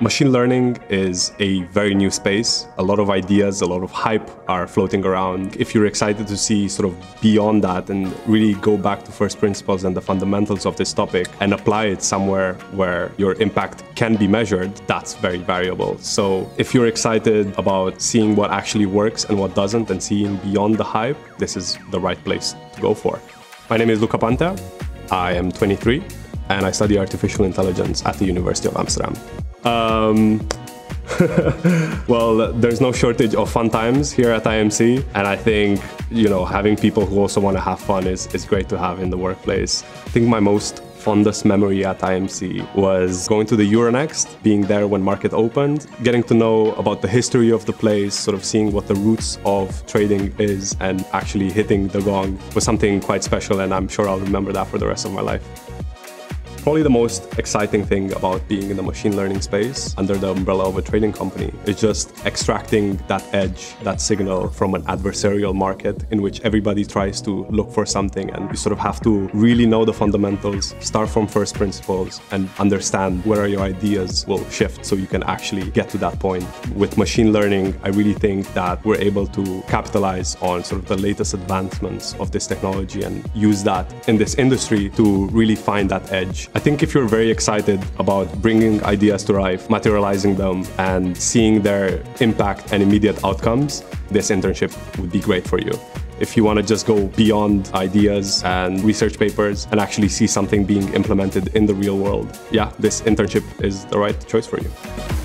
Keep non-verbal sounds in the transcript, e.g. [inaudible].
Machine learning is a very new space. A lot of ideas, a lot of hype are floating around. If you're excited to see sort of beyond that and really go back to first principles and the fundamentals of this topic and apply it somewhere where your impact can be measured, that's very variable. So if you're excited about seeing what actually works and what doesn't and seeing beyond the hype, this is the right place to go for. My name is Luca Panta. I am 23 and I study artificial intelligence at the University of Amsterdam. Um, [laughs] well, there's no shortage of fun times here at IMC, and I think you know having people who also want to have fun is, is great to have in the workplace. I think my most fondest memory at IMC was going to the Euronext, being there when market opened, getting to know about the history of the place, sort of seeing what the roots of trading is, and actually hitting the gong was something quite special, and I'm sure I'll remember that for the rest of my life. Probably the most exciting thing about being in the machine learning space under the umbrella of a trading company is just extracting that edge, that signal from an adversarial market in which everybody tries to look for something and you sort of have to really know the fundamentals, start from first principles and understand where your ideas will shift so you can actually get to that point. With machine learning, I really think that we're able to capitalize on sort of the latest advancements of this technology and use that in this industry to really find that edge I think if you're very excited about bringing ideas to life, materializing them, and seeing their impact and immediate outcomes, this internship would be great for you. If you want to just go beyond ideas and research papers and actually see something being implemented in the real world, yeah, this internship is the right choice for you.